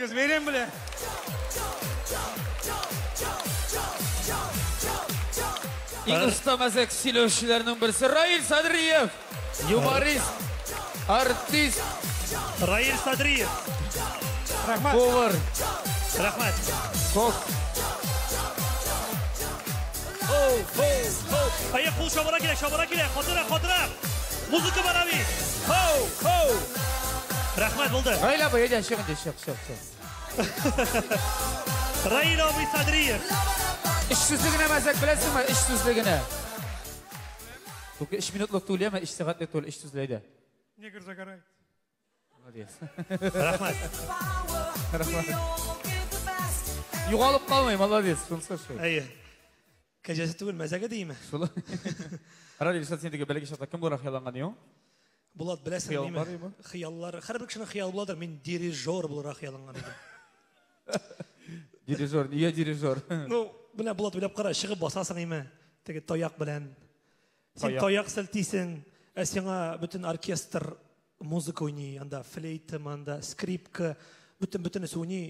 кыз берем біле Ең ұста мәзәк сөйлеушілерінің бірісі Раил Садриев. Юморист, артист, Раил Садриев. рахмат повар, Рахмат. кок. Aya qul shabara kerak, shabara kerak. Xotira, xotira. Muzika baravi. Ho, ho. Bo'ldi. Rail abi, yedi, shiq, shiq, shiq, shiq. Rail Obi Sadriyev. İşsizligine мәзәк білесіңме? İşsizligine. Только 3 минутлық төле ме? 3 сағатлық төле işsizleydi. негр загорает Молодец. Rahmat. Юғалып қалмай, молодец. Шунсы шой. Aya. Kajasi tugul mazaga? Шулы. Раил, сен сендегі бәлеге шатта кім бұра қияланған ең? Bilasan Xiyol deymi? bormi? Xiyollar, har bir kishini xiyoli bo'ladir. Men dirijor bo'lura xiyollangan edim. Дирижер, неге дирижер? Ну, bular Bulat o'ylab qara, shig'ib bosasan deymi? Tegi toyoq bilan. Sen Toyoq. toyoq siltiysan, a senga butun orkestr muzika o'ynay, anda fleyta, manda skripka, butun butunisi o'ynay.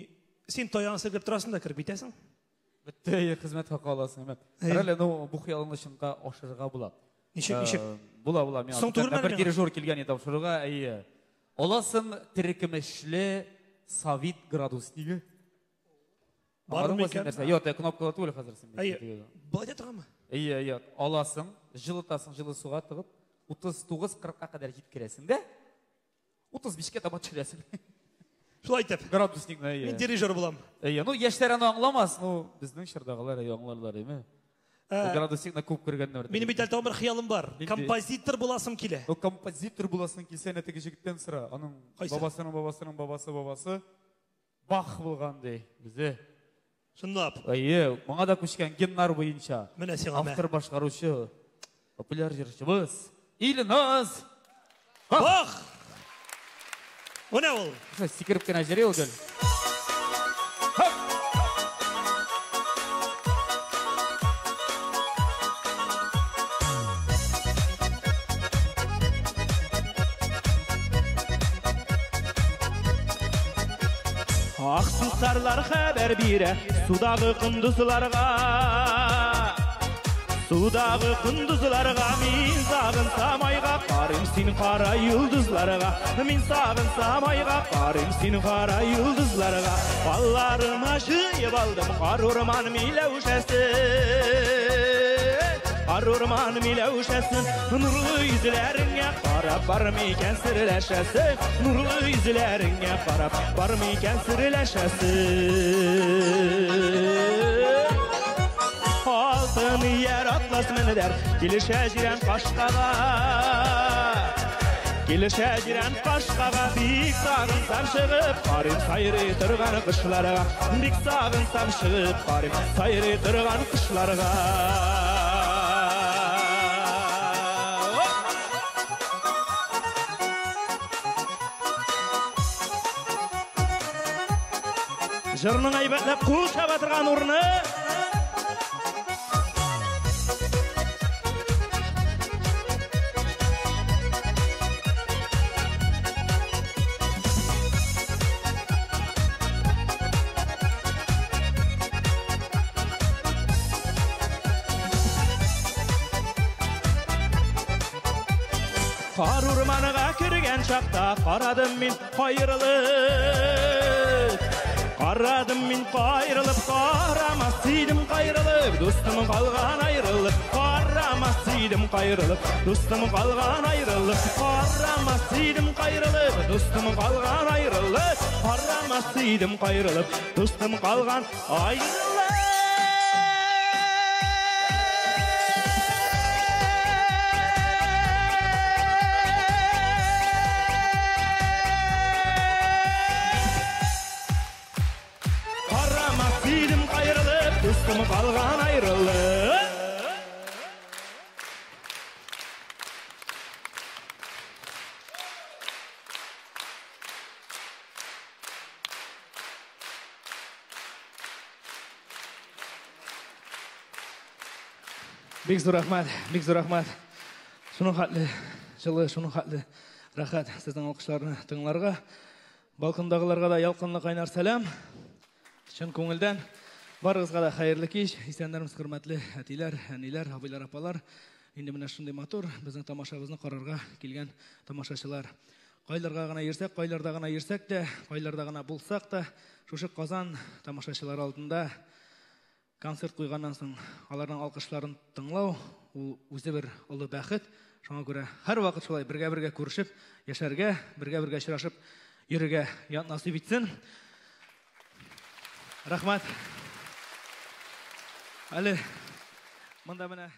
Sen toyoqni silkib turasan da kirib ketasan. Бітті қызмет хақы аласың, ну, бұл қиялыңды шыңға ашырға болады. Нишек, нишек? Була, була. Мен Соң алдында түгел ме бір мен? дирижер келген еді шырға, әйе. Оласын тіркімішлі Савит градуснигі. Бар Аңғардың ма ба сен нәрсе? Тә кнопкалы түгел қазір сен. Ай, былай да тұрамы? Әйе, әйе. Аласың, жылытасың, жылы суға тығып, 39-40-қа қадар жеткересің де, 35-ке таба түсіресің. Шулай айтып. Градусник, әйе. Мен дирижер болам. Әйе, ну, яшьтер аны аңламас, ну, біздің шырдағылар аңларлар, еме. Ә, Градусникна көп кіргендер. Менің бит әлі бір хиялым бар. Композитор боласым келе. Ну, композитор боласың келсе, әнетегі жігіттен сұра. Оның бабасының бабасының бабасы бабасы бах болған дей. Бізде. Шындап. Әйе, маңа да көшкен геннар бойынша. Міне мә. Автор башқарушы, популяр жыршыбыз, Илназ. Бах! Ne ol? Секіріп кәне жүре ол susarlar xəbər birə Sudağı qındızlarga Sudağı qındızlarga Min sağınsam ayğa Qarim sin qara yıldızlarga Min sağınsam ayğa Qarim sin qara yıldızlarga Ballarıma şıyıb aldım Qar orman milevşəsi орман миләушәсі Қар орман миләушәсін Нұрлы yüzләріңе қарап бар мекен сірләшәсі Нұрлы yüzләріңе қарап бар мекен сірләшәсі Алтын ер атлас мінідер Келішә жирен қашқаға Келішә жирен қашқаға Бик сағынсам шығып Қарым сайры тұрған қышларға Бик сағынсам шығып Қарым сайры тұрған қышларға Жырның айбатлап қул шабатырған ұрны Қар орманыға кірген шақта қарадым мен қайырылып. Aradım men qayrılıp qaramaz idim qayrılıp dostum qalğan ayrılıp qaramaz idim qayrılıp dostum qalğan ayrılıp qaramaz idim qayrılıp dostum qalğan ayrılıp qaramaz idim qayrılıp dostum qalğan ayrılıp Бек зор рахмат, бек зор рахмат. Шуның хәтле, жылы, шуның хәтле рахат сіздің алқышларны тыңларға. балкондағыларға да ялқынлы қайнар сәлем шын көңілден барыңызға да қайырлы кеш исәндармыз құрметлі әтилер әнилер абайлар апалар енді міне шындай матур біздің тамашабызды қарарға келген тамашашылар қайларға ғана ерсек қайларда ғана ерсек те қайларда ғана болсақ та шушы қазан тамашашылар алдында концерт қойғаннан соң алардың алқышларын тыңлау ол өзі бір ұлы бақыт. Шоңа көре әр уақыт шулай бірге бірге көрішіп яшәргә бірге бірге очрашып йөрергә насыйп итсен рахмат. Әлі мында менә